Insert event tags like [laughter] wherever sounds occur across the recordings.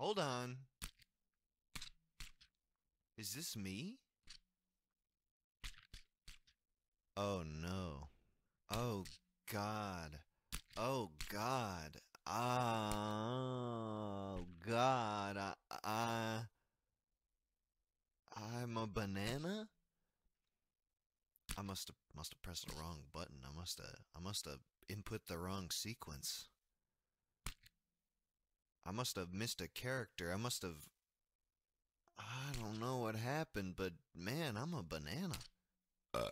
Hold on. Is this me? Oh no. Oh god. Oh god. Oh god. I, I I'm a banana? I must have must have pressed the wrong button. I must have I must have input the wrong sequence. I must have missed a character. I must have I don't know what happened, but man, I'm a banana. Uh.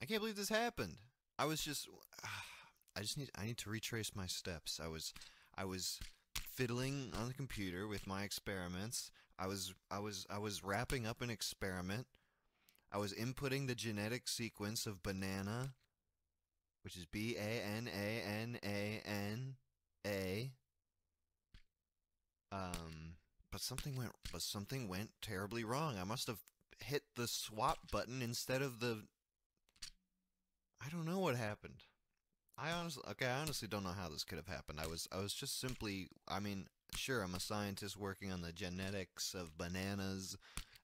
I can't believe this happened. I was just [sighs] I just need I need to retrace my steps. I was I was fiddling on the computer with my experiments. I was I was I was wrapping up an experiment. I was inputting the genetic sequence of banana, which is B A N A N A N A. Um, but something went but something went terribly wrong. I must have hit the swap button instead of the I don't know what happened. I honestly, okay, I honestly don't know how this could have happened. I was, I was just simply, I mean, sure, I'm a scientist working on the genetics of bananas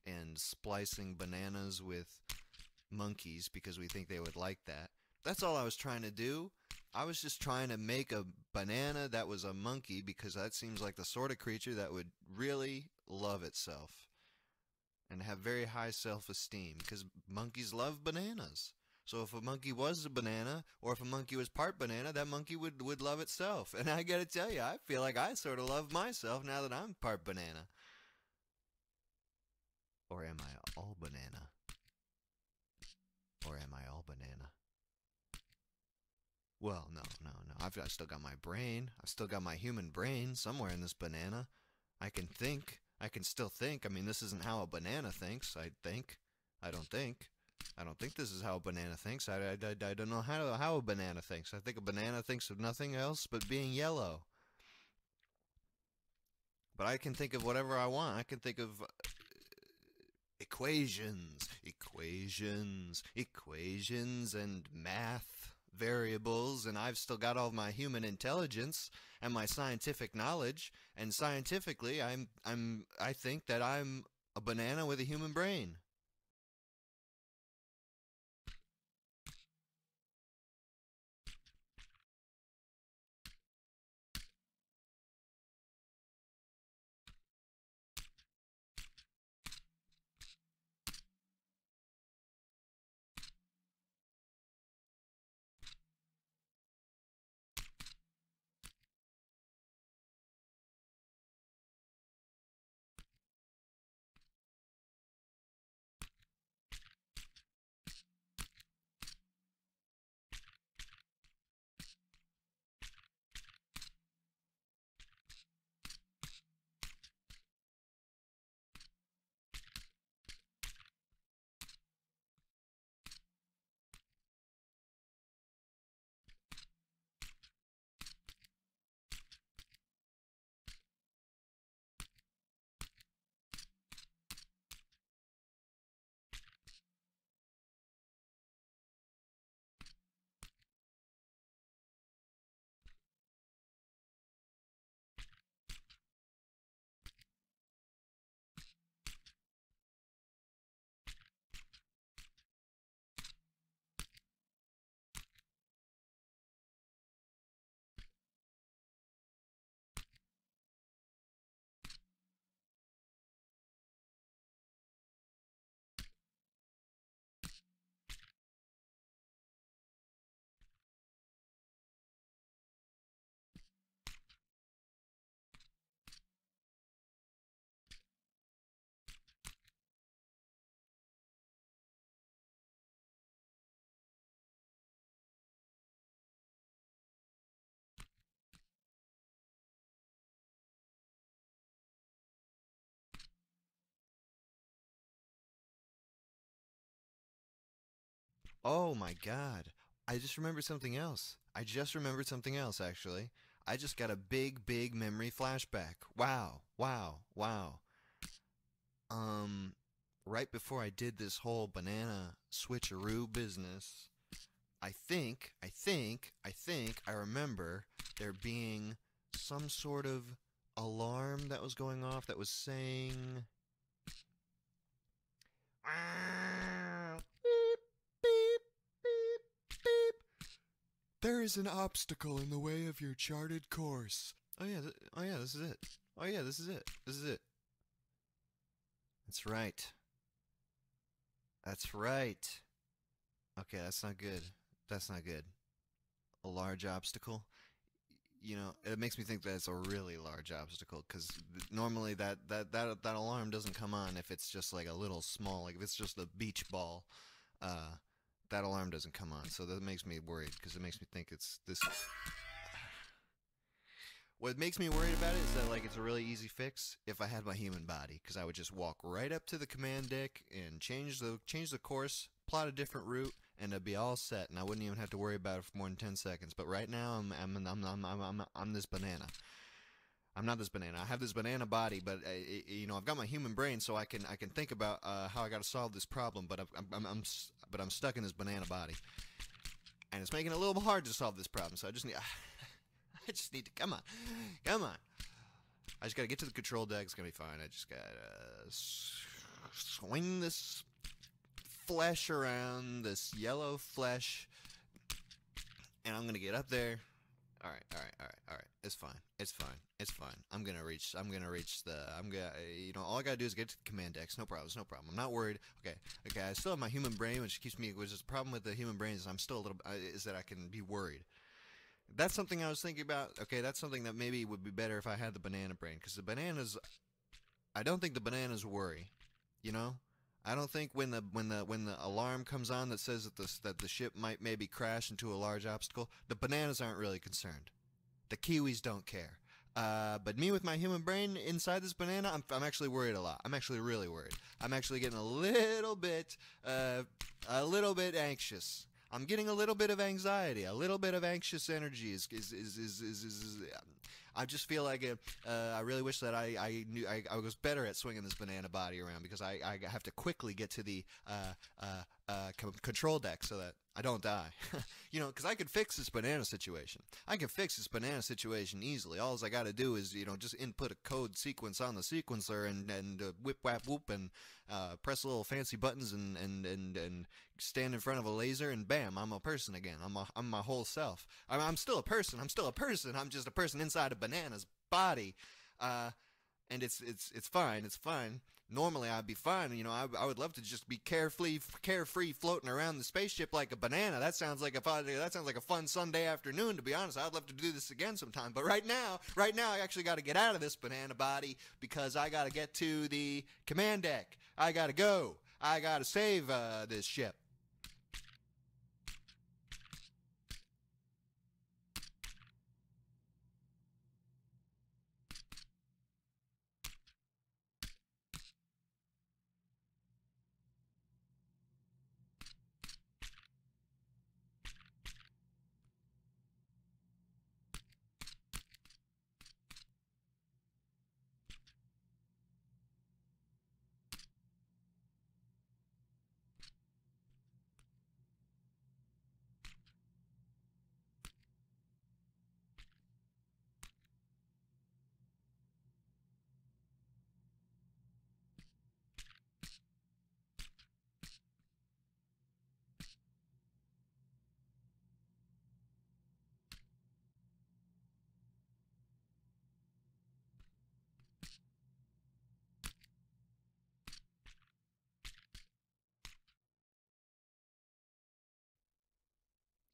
and splicing bananas with monkeys because we think they would like that. That's all I was trying to do. I was just trying to make a banana that was a monkey because that seems like the sort of creature that would really love itself and have very high self esteem because monkeys love bananas. So if a monkey was a banana, or if a monkey was part banana, that monkey would, would love itself. And I gotta tell you, I feel like I sort of love myself now that I'm part banana. Or am I all banana? Or am I all banana? Well, no, no, no. I've, I've still got my brain. I've still got my human brain somewhere in this banana. I can think. I can still think. I mean, this isn't how a banana thinks, I think. I don't think. I don't think this is how a banana thinks. I, I, I, I don't know how, how a banana thinks. I think a banana thinks of nothing else but being yellow. But I can think of whatever I want. I can think of uh, equations, equations, equations, and math variables, and I've still got all my human intelligence and my scientific knowledge. And scientifically, I'm, I'm, I think that I'm a banana with a human brain. Oh my god. I just remembered something else. I just remembered something else, actually. I just got a big, big memory flashback. Wow, wow, wow. Um, right before I did this whole banana switcheroo business, I think, I think, I think I remember there being some sort of alarm that was going off that was saying. There is an obstacle in the way of your charted course. Oh yeah, oh yeah, this is it. Oh yeah, this is it. This is it. That's right. That's right. Okay, that's not good. That's not good. A large obstacle. You know, it makes me think that it's a really large obstacle because normally that, that that that alarm doesn't come on if it's just like a little small, like if it's just a beach ball. Uh, that alarm doesn't come on, so that makes me worried because it makes me think it's this. [sighs] What makes me worried about it is that like it's a really easy fix if I had my human body because I would just walk right up to the command deck and change the change the course, plot a different route, and it'd be all set, and I wouldn't even have to worry about it for more than ten seconds. But right now, I'm I'm I'm I'm I'm, I'm, I'm this banana. I'm not this banana. I have this banana body, but uh, you know I've got my human brain, so I can I can think about uh, how I got to solve this problem. But I'm, I'm, I'm but I'm stuck in this banana body, and it's making it a little hard to solve this problem. So I just need. [sighs] I just need to come on, come on. I just gotta get to the control deck. It's gonna be fine. I just gotta swing this flesh around, this yellow flesh, and I'm gonna get up there. All right, all right, all right, all right. It's fine. It's fine. It's fine. I'm gonna reach. I'm gonna reach the. I'm gonna. You know, all I gotta do is get to the command decks. No problems. No problem. I'm not worried. Okay. Okay. I still have my human brain, which keeps me. Which is the problem with the human brain is I'm still a little. Uh, is that I can be worried that's something I was thinking about. Okay, that's something that maybe would be better if I had the banana brain because the bananas. I don't think the bananas worry. You know, I don't think when the when the when the alarm comes on that says that the that the ship might maybe crash into a large obstacle, the bananas aren't really concerned. The kiwis don't care. Uh, but me with my human brain inside this banana, I'm, I'm actually worried a lot. I'm actually really worried. I'm actually getting a little bit, uh, a little bit anxious. I'm getting a little bit of anxiety, a little bit of anxious energy. Is is is is, is, is, is I just feel like uh, I really wish that I I knew I, I, was better at swinging this banana body around because I, I have to quickly get to the uh, uh, uh control deck so that I don't die. [laughs] you know, because I could fix this banana situation. I can fix this banana situation easily. All I got to do is, you know, just input a code sequence on the sequencer and, and uh, whip, whap, whoop, and uh, press little fancy buttons and, and, and, and stand in front of a laser, and bam, I'm a person again. I'm, a, I'm my whole self. I'm, I'm still a person. I'm still a person. I'm just a person inside a banana's body. Uh, and it's it's it's fine. It's fine. Normally I'd be fine. You know, I, I would love to just be carefree, carefree, floating around the spaceship like a banana. That sounds like a fun. That sounds like a fun Sunday afternoon. To be honest, I'd love to do this again sometime. But right now, right now, I actually got to get out of this banana body because I got to get to the command deck. I got to go. I got to save uh, this ship.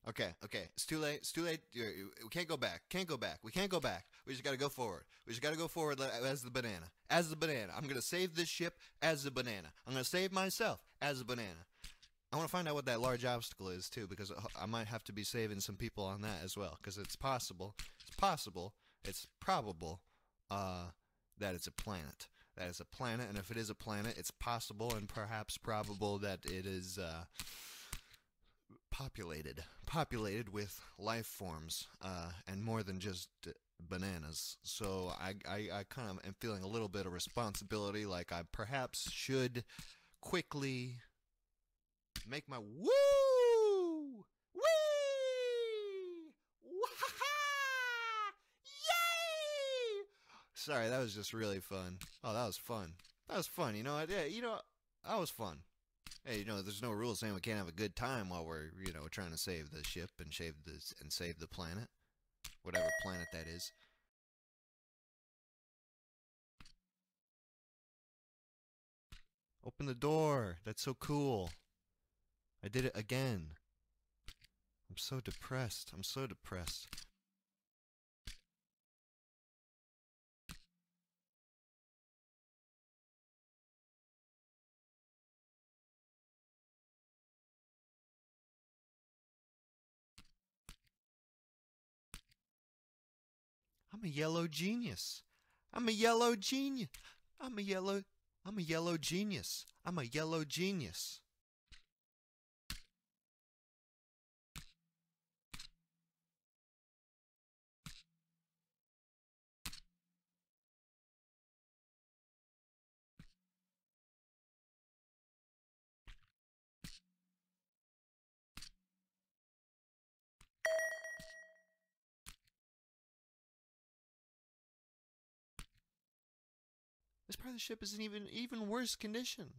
Okay, okay. It's too late. It's too late. We can't go back. Can't go back. We can't go back. We just got to go forward. We just got to go forward as the banana. As the banana. I'm going to save this ship as the banana. I'm going to save myself as a banana. I want to find out what that large obstacle is too, because I might have to be saving some people on that as well. Because it's possible. It's possible. It's probable uh, that it's a planet. That it's a planet, and if it is a planet, it's possible and perhaps probable that it is. Uh, populated, populated with life forms, uh, and more than just bananas. So I, I, I kind of am feeling a little bit of responsibility, like I perhaps should quickly make my woo, wee, Wah-ha-ha! yay! Sorry, that was just really fun. Oh, that was fun. That was fun. You know, I, yeah, you know, that was fun. Hey, you know, there's no rule saying we can't have a good time while we're, you know, trying to save the ship and save this and save the planet, whatever planet that is. Open the door. That's so cool. I did it again. I'm so depressed. I'm so depressed. I'm a yellow genius. I'm a yellow genius. I'm a yellow I'm a yellow genius. I'm a yellow genius. This part of the ship is in even even worse condition.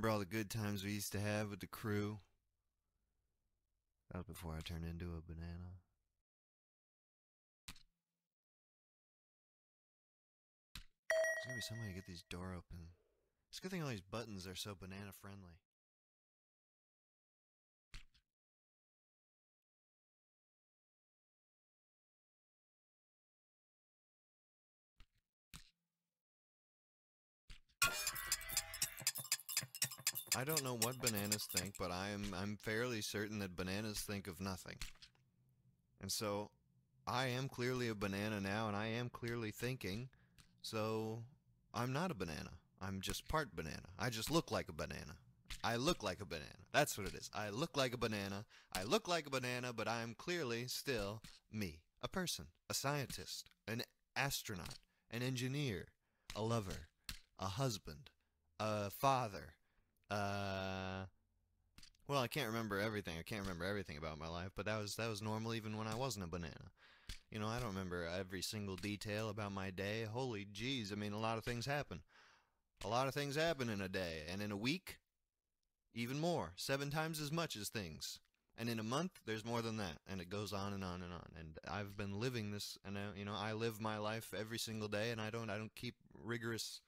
Remember all the good times we used to have with the crew. That was before I turned into a banana. There's gonna be some way to get these door open. It's a good thing all these buttons are so banana friendly. I don't know what bananas think, but I'm I'm fairly certain that bananas think of nothing. And so I am clearly a banana now and I am clearly thinking. So I'm not a banana. I'm just part banana. I just look like a banana. I look like a banana. That's what it is. I look like a banana. I look like a banana, but I'm clearly still me. A person, a scientist, an astronaut, an engineer, a lover, a husband, a father, uh, well, I can't remember everything. I can't remember everything about my life, but that was that was normal even when I wasn't a banana. You know, I don't remember every single detail about my day. Holy jeez, I mean, a lot of things happen. A lot of things happen in a day, and in a week, even more, seven times as much as things. And in a month, there's more than that, and it goes on and on and on. And I've been living this, and uh, you know, I live my life every single day, and I don't, I don't keep rigorous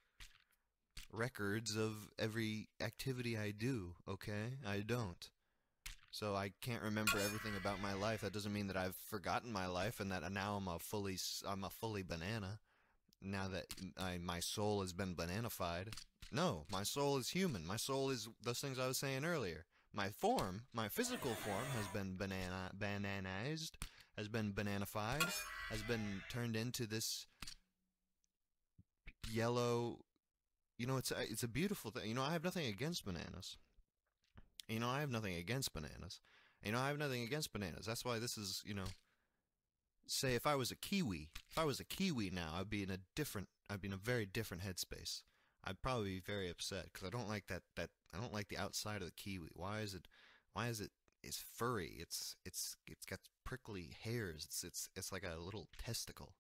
records of every activity I do, okay? I don't. So I can't remember everything about my life. That doesn't mean that I've forgotten my life and that now I'm a fully I'm a fully banana. Now that I, my soul has been bananified. No, my soul is human. My soul is those things I was saying earlier. My form, my physical form has been banana bananized, has been bananified, has been turned into this yellow you know, it's a, it's a beautiful thing. You know, I have nothing against bananas. You know, I have nothing against bananas. You know, I have nothing against bananas. That's why this is, you know, say if I was a kiwi, if I was a kiwi now, I'd be in a different, I'd be in a very different headspace. I'd probably be very upset because I don't like that, that, I don't like the outside of the kiwi. Why is it, why is it, it's furry. It's, it's, it's got prickly hairs. It's, it's, it's like a little testicle.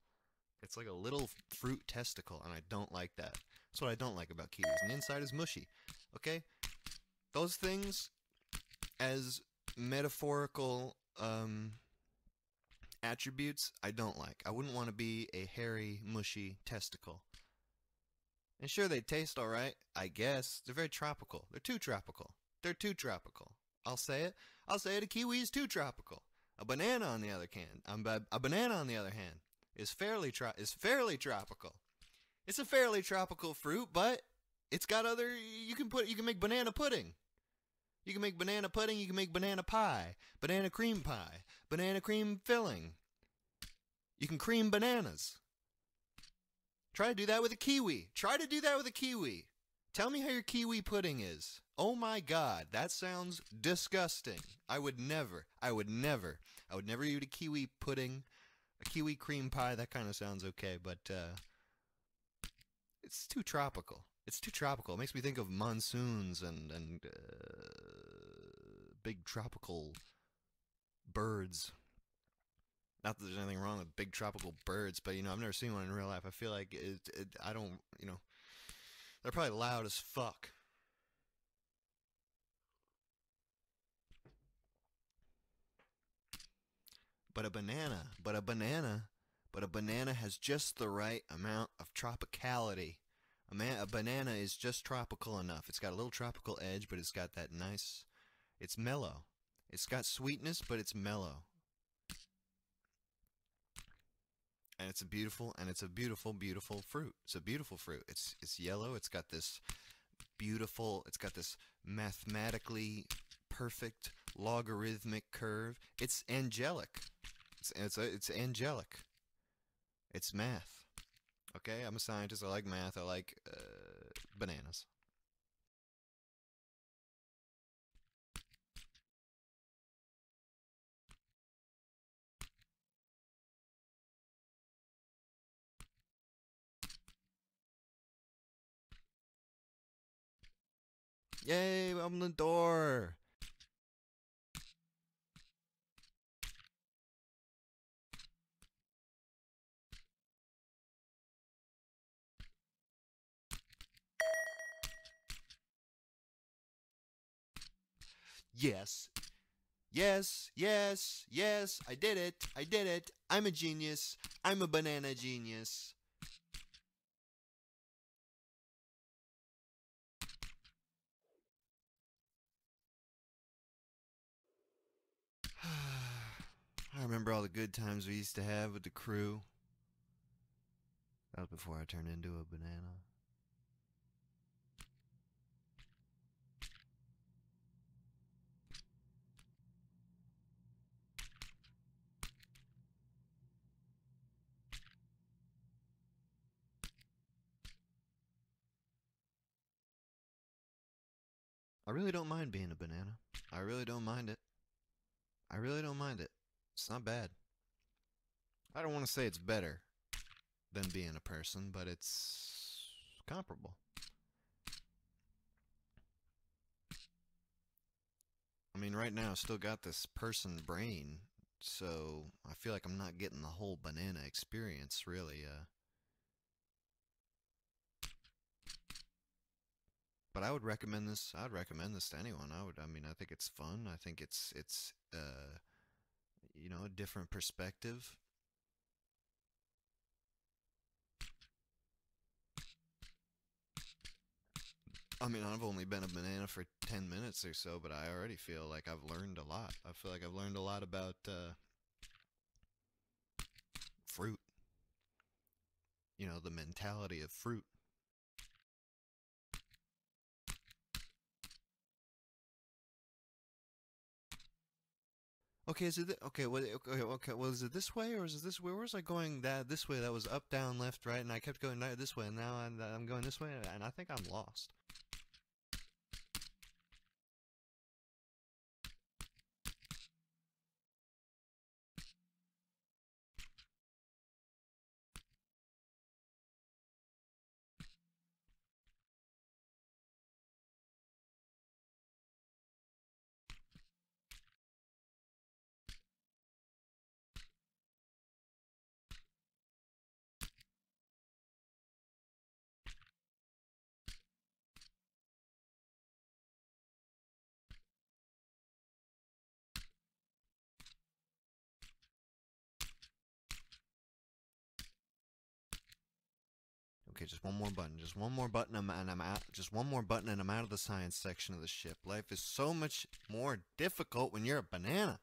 It's like a little fruit testicle, and I don't like that. That's what I don't like about kiwis. And the inside is mushy. Okay? Those things, as metaphorical um, attributes, I don't like. I wouldn't want to be a hairy, mushy testicle. And sure, they taste alright, I guess. They're very tropical. They're too tropical. They're too tropical. I'll say it. I'll say it. A kiwi is too tropical. A banana, on the other hand, um, a, banana, on the other hand, is fairly is fairly tropical. It's a fairly tropical fruit, but it's got other. You can put. You can make banana pudding. You can make banana pudding. You can make banana pie, banana cream pie, banana cream filling. You can cream bananas. Try to do that with a kiwi. Try to do that with a kiwi. Tell me how your kiwi pudding is. Oh my god, that sounds disgusting. I would never, I would never, I would never eat a kiwi pudding, a kiwi cream pie. That kind of sounds okay, but uh, it's too tropical. It's too tropical. It makes me think of monsoons and and uh, big tropical birds. Not that there's anything wrong with big tropical birds, but you know I've never seen one in real life. I feel like it, it I don't, you know, they're probably loud as fuck. But a banana, but a banana, but a banana has just the right amount of tropicality. A, man, a banana is just tropical enough. It's got a little tropical edge, but it's got that nice. It's mellow. It's got sweetness, but it's mellow. And it's a beautiful, and it's a beautiful, beautiful fruit. It's a beautiful fruit. It's it's yellow. It's got this beautiful. It's got this mathematically perfect logarithmic curve. It's angelic. It's it's it's angelic. It's math. Okay, I'm a scientist. I like math. I like uh, bananas. Yay, open the door. Yes. Yes, yes, yes, I did it. I did it. I'm a genius. I'm a banana genius. [sighs] I remember all the good times we used to have with the crew. That was before I turned into a banana. I really don't mind being a banana. I really don't mind it. I really don't mind it. It's not bad. I don't want to say it's better than being a person, but it's comparable. I mean, right now, I still got this person brain, so I feel like I'm not getting the whole banana experience, really. Uh, but I would recommend this. I'd recommend this to anyone. I would. I mean, I think it's fun. I think it's it's uh, you know, a different perspective. I mean, I've only been a banana for 10 minutes or so, but I already feel like I've learned a lot. I feel like I've learned a lot about uh, fruit. You know, the mentality of fruit. Okay, is it th- okay? What, okay, okay. Well, is it this way or is it this way? Where was I going? That this way? That was up, down, left, right, and I kept going this way, and now I'm, I'm going this way, and I think I'm lost. Okay, just one more button. Just one more button, and I'm out. Just one more button, and I'm out of the science section of the ship. Life is so much more difficult when you're a banana.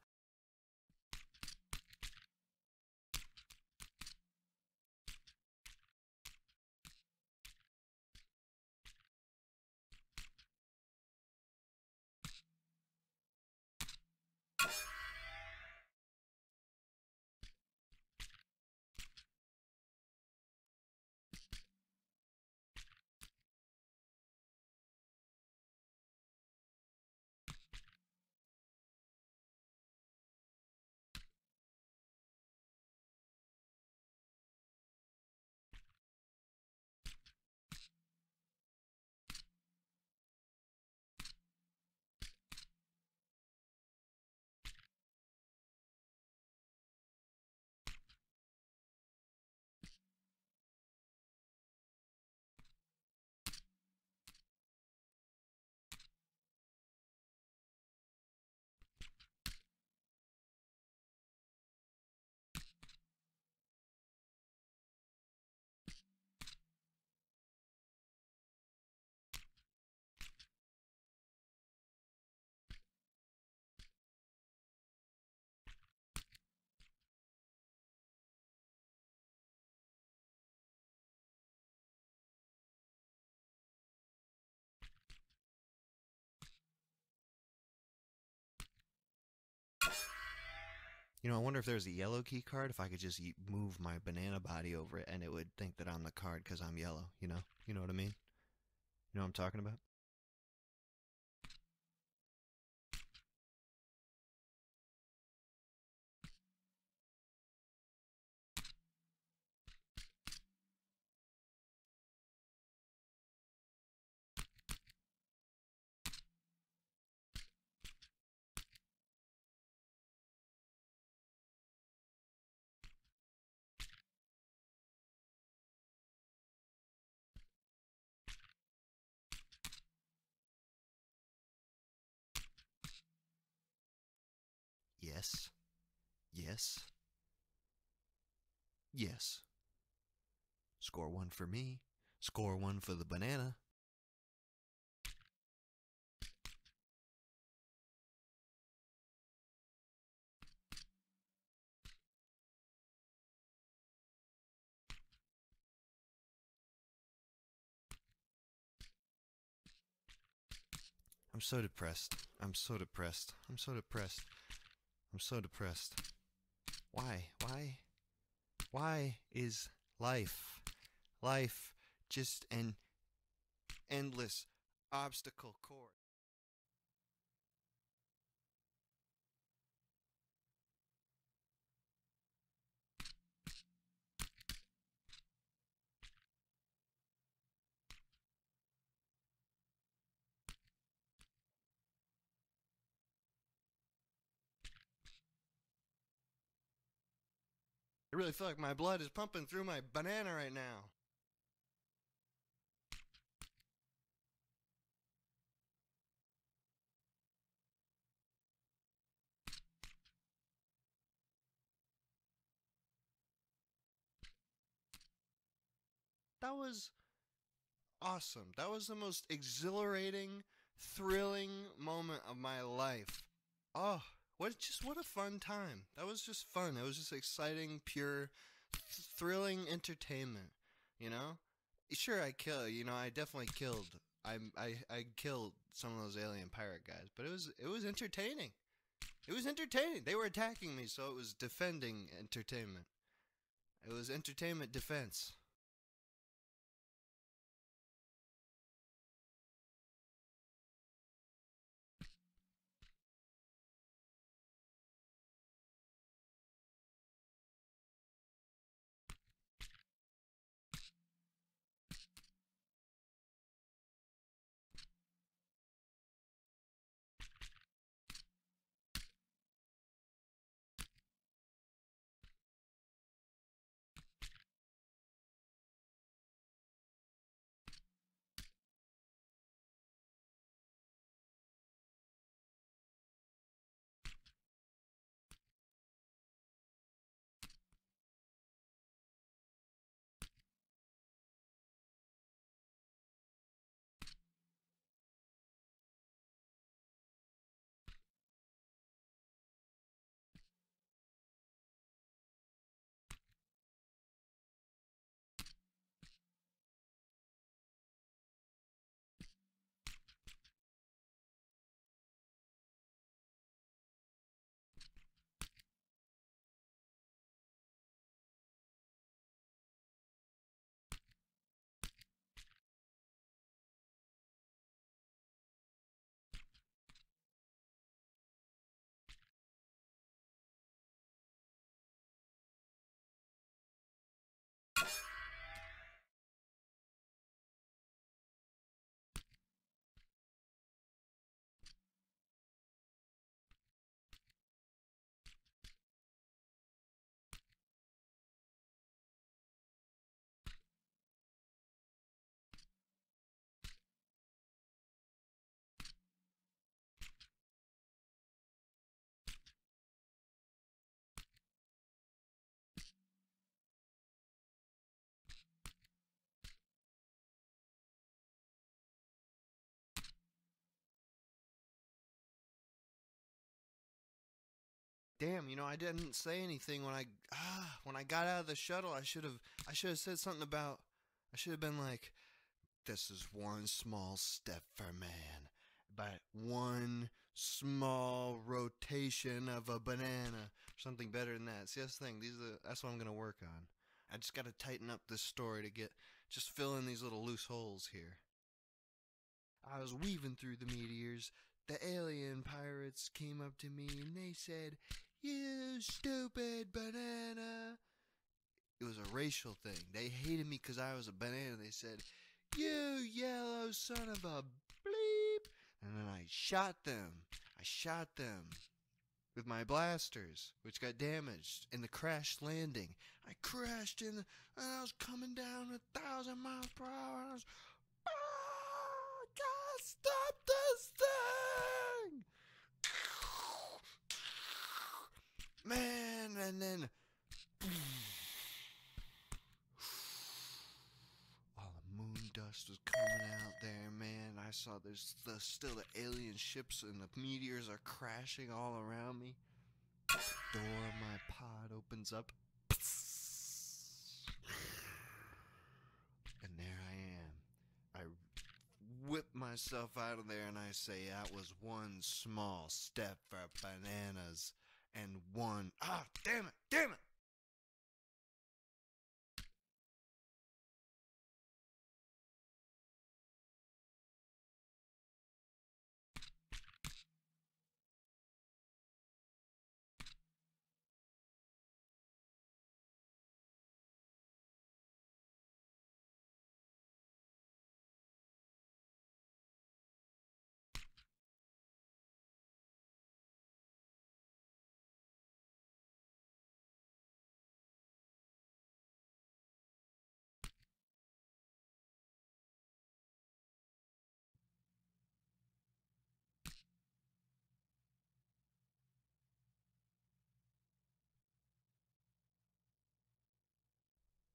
You know, I wonder if there's a yellow key card, if I could just move my banana body over it and it would think that I'm the card because I'm yellow, you know? You know what I mean? You know what I'm talking about? Yes. Yes. Yes. Score one for me. Score one for the banana. I'm so depressed. I'm so depressed. I'm so depressed. I'm so depressed. Why? Why? Why is life, life just an endless obstacle course? Really feel like my blood is pumping through my banana right now. That was awesome. That was the most exhilarating, thrilling moment of my life. Oh, what just what a fun time. That was just fun. It was just exciting, pure, th- thrilling entertainment. You know, sure I kill. You know, I definitely killed. I I I killed some of those alien pirate guys, but it was it was entertaining. It was entertaining. They were attacking me, so it was defending entertainment. It was entertainment defense. Damn, you know, I didn't say anything when I ah when I got out of the shuttle. I should have I should have said something about I should have been like, "This is one small step for man, but one small rotation of a banana." Something better than that. See, that's the thing. These are that's what I'm gonna work on. I just got to tighten up this story to get just fill in these little loose holes here. I was weaving through the meteors. The alien pirates came up to me and they said, You stupid banana. It was a racial thing. They hated me because I was a banana. They said, You yellow son of a bleep. And then I shot them. I shot them with my blasters, which got damaged in the crash landing. I crashed in, and I was coming down a thousand miles per hour. And I was, ah, God, stop this thing! Man, and then. All the moon dust was coming out there, man. I saw there's the, still the alien ships and the meteors are crashing all around me. Door of my pod opens up. And there I am. I whip myself out of there and I say that was one small step for bananas and one. Ah damn it damn it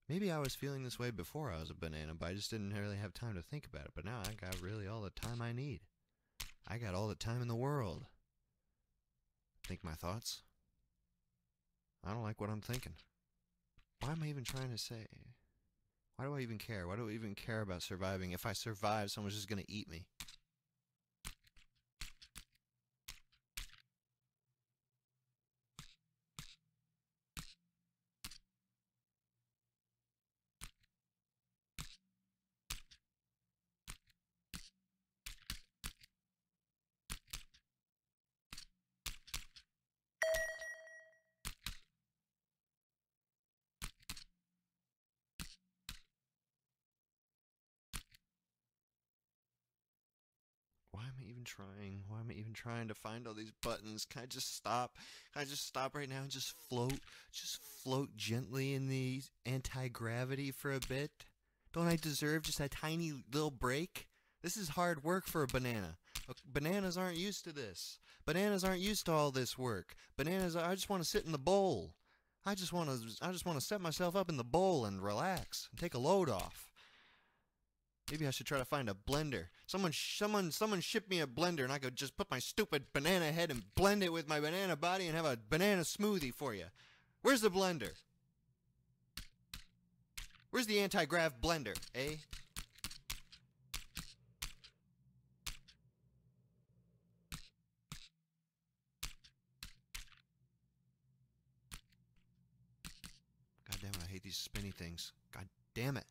Maybe I was feeling this way before I was a banana, but I just didn't really have time to think about it. But now I got really all the time I need. I got all the time in the world. Think my thoughts? I don't like what I'm thinking. Why am I even trying to say? Why do I even care? Why do I even care about surviving? If I survive, someone's just going to eat me. Trying? Why am I even trying to find all these buttons? Can I just stop? Can I just stop right now and just float? Just float gently in the anti gravity for a bit? Don't I deserve just a tiny little break? This is hard work for a banana. Bananas aren't used to this. Bananas aren't used to all this work. Bananas, I just want to sit in the bowl. I just want to, I just want to set myself up in the bowl and relax and take a load off. Maybe I should try to find a blender. Someone, someone, someone ship me a blender, and I could just put my stupid banana head and blend it with my banana body and have a banana smoothie for you. Where's the blender? Where's the anti-grav blender, eh? God damn it, I hate these spinny things. God damn it.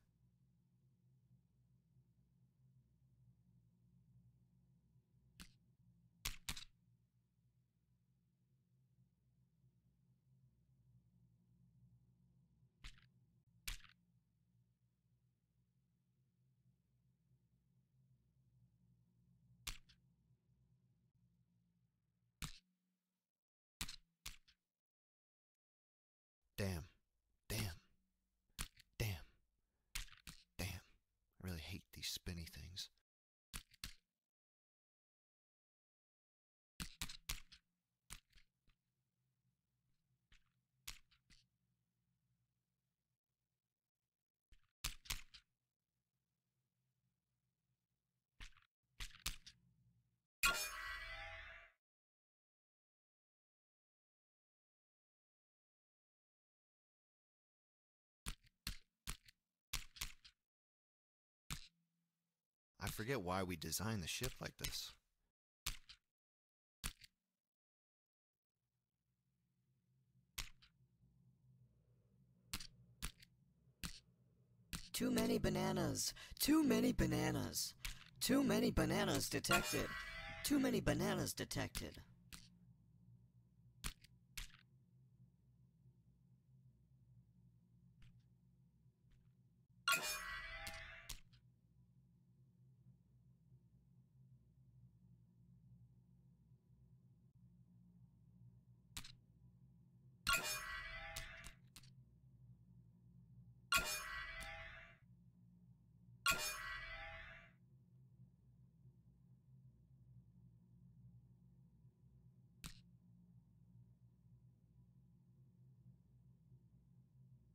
Damn. Damn. Damn. Damn. I really hate these spinny things. I forget why we designed the ship like this. Too many bananas. Too many bananas. Too many bananas detected. Too many bananas detected.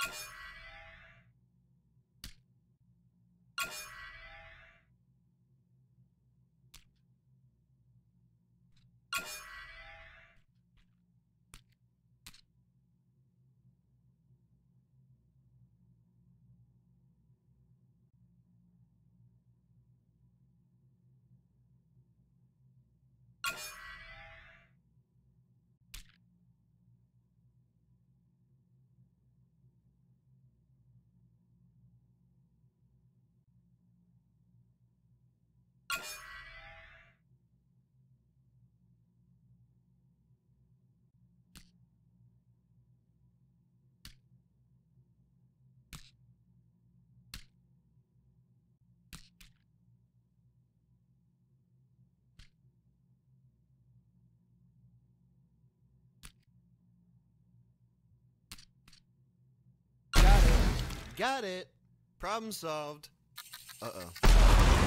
you [sighs] [sighs] Got it. Problem solved. Uh-oh.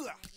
Ugh.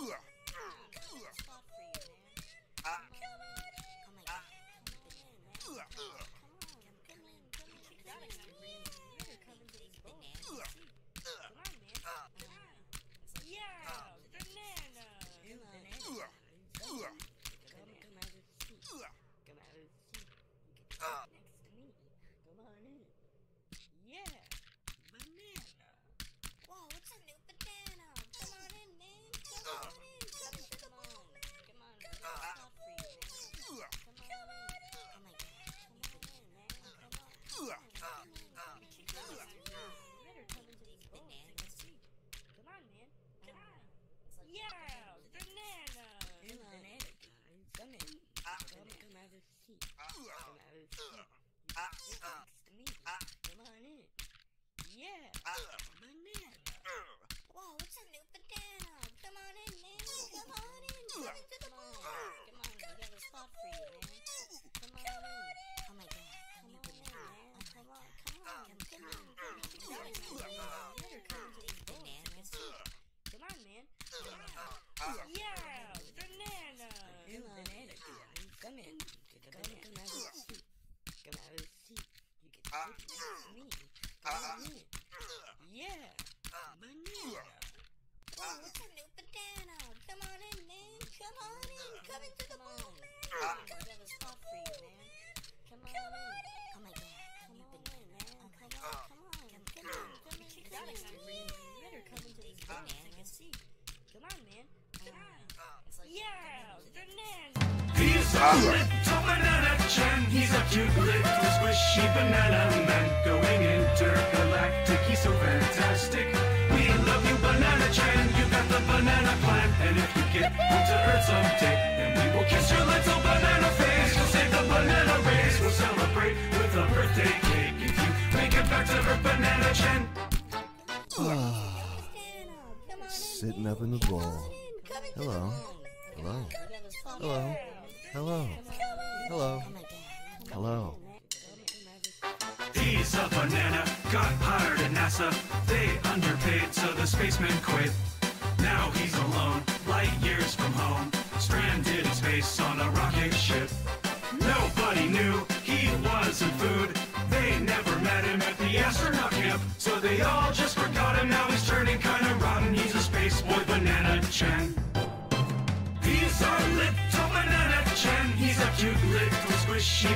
Ugh.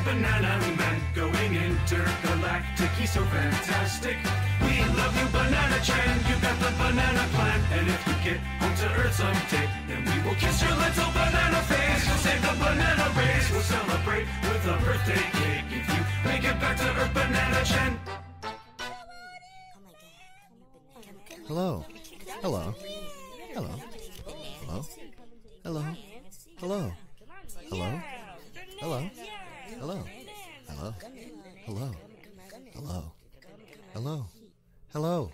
Banana Man, going intergalactic. He's so fantastic. We love you, Banana Chan. You got the banana plan. And if you get home to Earth someday, then we will kiss your little banana face. You'll save the banana race. We'll celebrate with a birthday cake if you make it back to Earth, Banana Chan. Hello. Hello. Hello. Hello. Hello. Hello. Hello. Hello. Hello. Hello. Hello. Hello. Hello. Hello.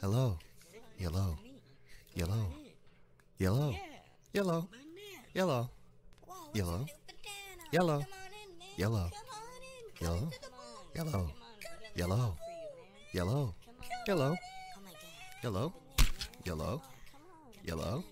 Hello. Yellow. Yellow. Yellow. Yellow. Yellow. Yellow. Yellow. Yellow. Yellow. Yellow. Yellow. Yellow. Yellow. Yellow. Yellow. Yellow.